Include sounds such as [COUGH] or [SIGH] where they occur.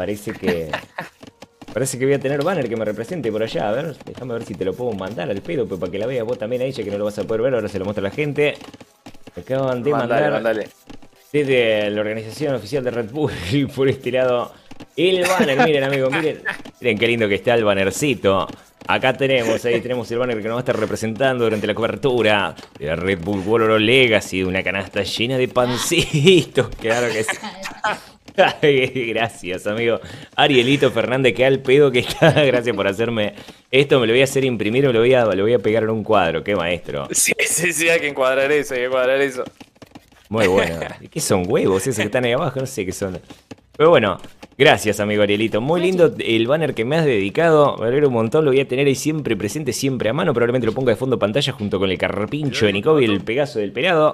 Parece que. Parece que voy a tener banner que me represente por allá. A ver, déjame ver si te lo puedo mandar al pedo, pues para que la veas vos también ahí, ya que no lo vas a poder ver. Ahora se lo muestro a la gente. Me acaban de Mandale, mandar mandale. desde la organización oficial de Red Bull [LAUGHS] por este lado el banner. Miren, amigos, miren. Miren qué lindo que está el bannercito. Acá tenemos, ahí tenemos el banner que nos va a estar representando durante la cobertura de la Red Bull World Legacy, una canasta llena de pancitos, [LAUGHS] claro que sí. [LAUGHS] Gracias, amigo. Arielito Fernández, que al pedo que está. [LAUGHS] Gracias por hacerme esto. Me lo voy a hacer imprimir, me lo voy a, lo voy a pegar en un cuadro. Qué maestro. Sí, sí, sí, hay que encuadrar eso, hay que encuadrar eso. Muy bueno. [LAUGHS] ¿Y ¿Qué son huevos esos que están ahí abajo? No sé qué son. Pero bueno, gracias, amigo Arielito. Muy lindo el banner que me has dedicado. Me alegro un montón. Lo voy a tener ahí siempre presente, siempre a mano. Probablemente lo ponga de fondo de pantalla junto con el carpincho de Nicobi y el Pegaso del Pelado.